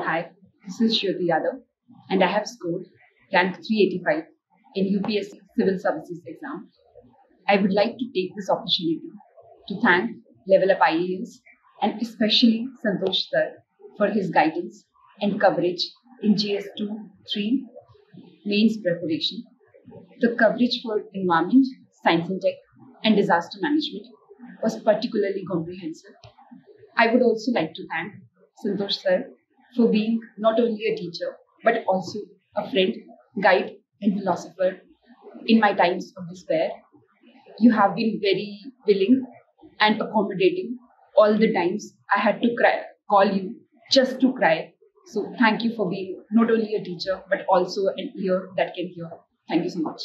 Hi, this is Jyoti Yadav, and I have scored rank 385 in UPSC Civil Services exam. I would like to take this opportunity to thank Level Up IAS and especially Santosh Sir for his guidance and coverage in GS2 3 mains preparation. The coverage for environment, science and tech, and disaster management was particularly comprehensive. I would also like to thank Santosh Sir for being not only a teacher but also a friend, guide, and philosopher in my times of despair. You have been very willing and accommodating all the times I had to cry, call you just to cry. So thank you for being not only a teacher but also an ear that can hear. Thank you so much.